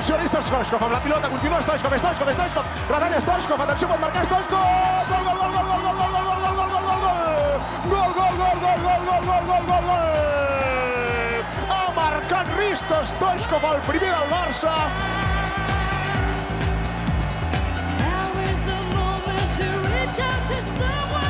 Atenció, Risto Stoichkov amb la pilota, continua Stoichkov, Stoichkov, Stoichkov, retalla Stoichkov, atenció, pot marcar Stoichkov! Gol, gol, gol, gol, gol, gol, gol, gol, gol, gol, gol! Gol, gol, gol, gol, gol, gol, gol, gol, gol, gol! Ha marcat Risto Stoichkov, el primer del Barça. Now is the moment to reach out to someone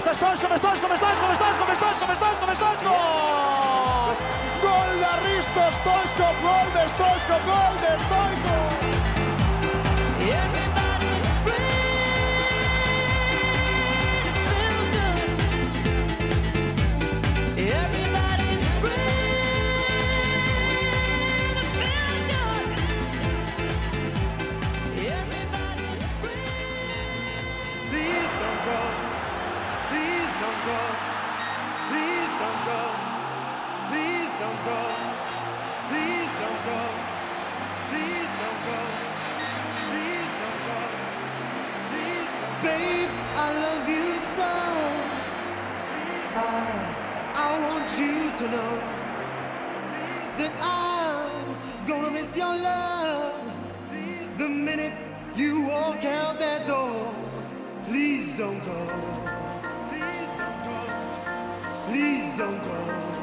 perill, perill, està Stoichkov, Stoichkov, Stoichkov, Stoichkov, Stoichkov, Stoichkov, Stoichkov! Gol de Risto Stoichkov, gol de Stoichkov, gol de Stoichkov! Don't go. Please don't go. Please don't go. Please don't go. Please don't Babe, I love you so. I, I want you to know that I'm gonna miss your love the minute you walk out that door. Please don't go. Please don't go. Please don't go.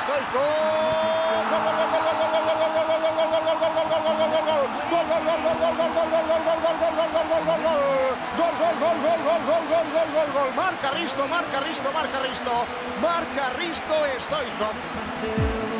Stoico. Marca Risto, marca Risto, marca Risto. Marca Risto Stoico.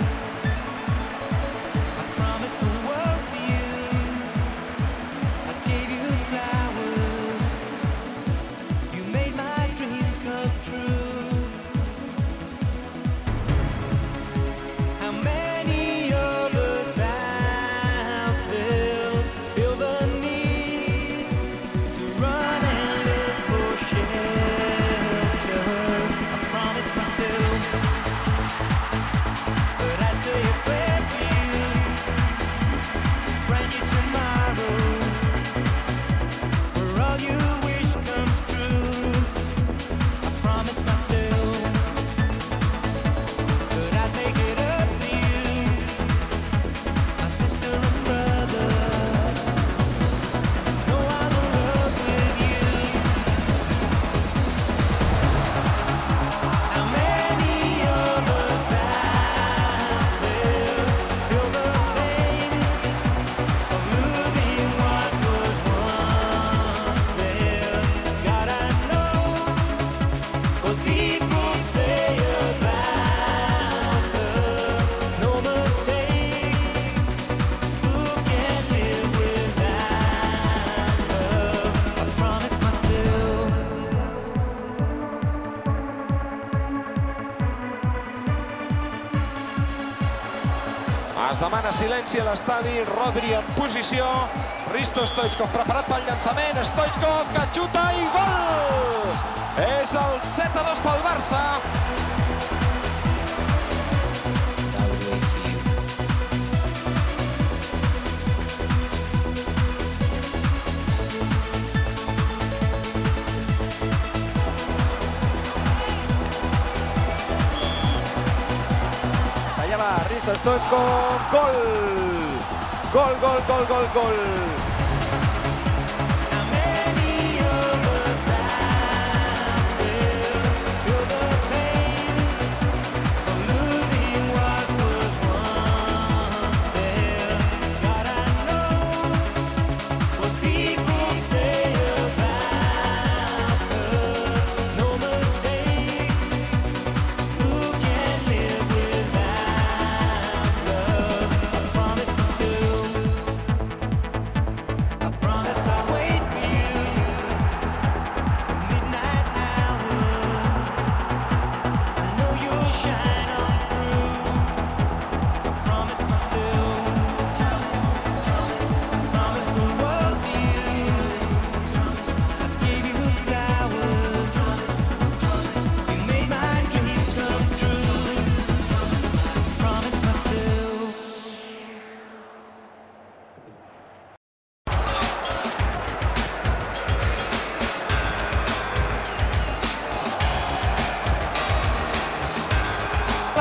Demana silenci a l'estadi, Rodri en posició, Risto Stoichkov preparat pel llançament, Stoichkov que xuta i gol! És el 7-2 pel Barça. Houston con gol. Gol, gol, gol, gol, gol.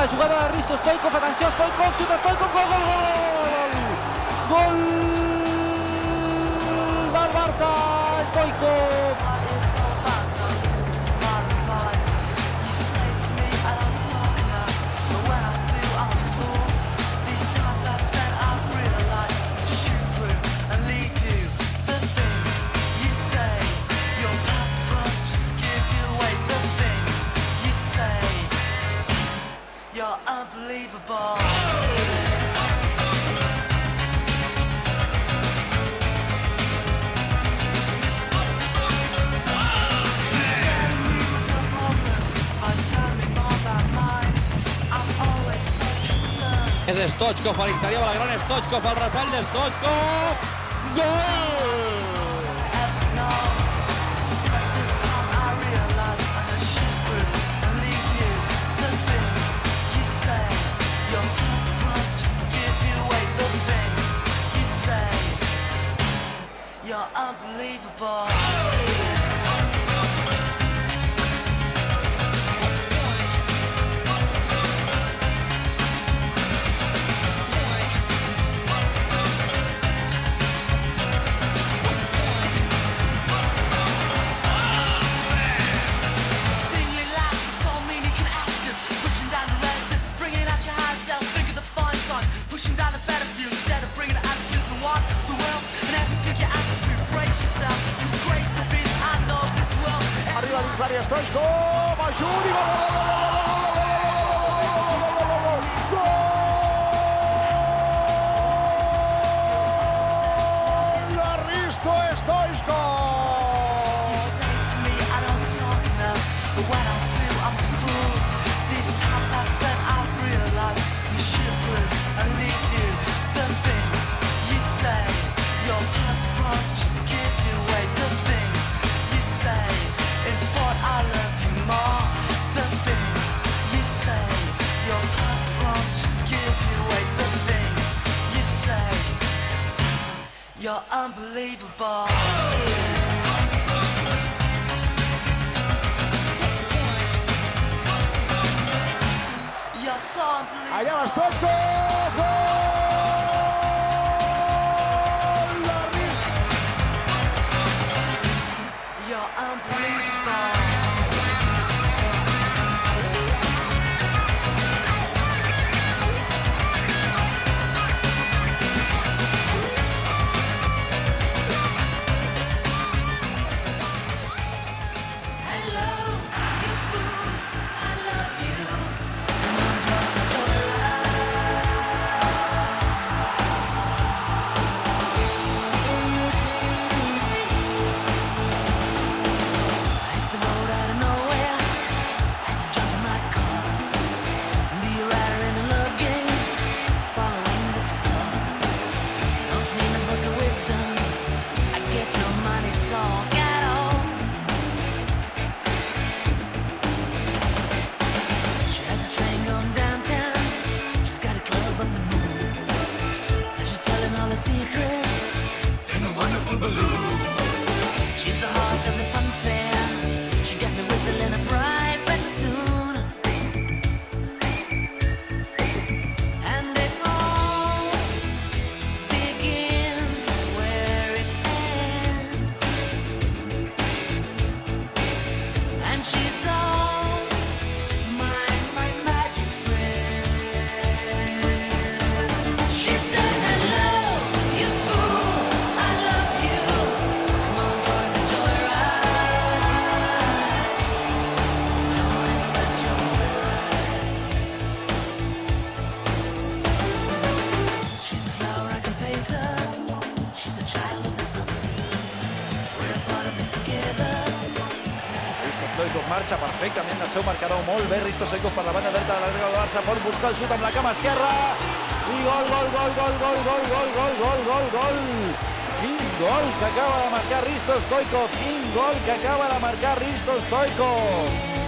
la jugada de Risto Stoikov, atenció Stoikov, xuta Stoikov, gol, gol, gol! Gol! gol. Stoichkov a l'interior, de la gran Stoichkov el retall de Stoichkov! Gol! You're unbelievable. you're unbelievable. Allá vas, Tosco! perfectament el seu marcador. Molt bé, Risto Seco per la banda dreta de l'Arriba de Barça. Pot buscar el xut amb la cama esquerra. I gol, gol, gol, gol, gol, gol, gol, gol, gol, gol, gol. Quin gol que acaba de marcar Risto Stoikov. Quin gol que acaba de marcar Risto Stoikov.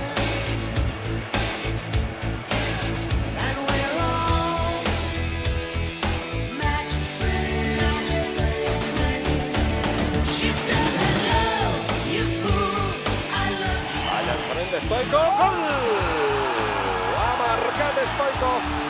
de Stoikov. ¡Gol! Ha marcado Stoikov.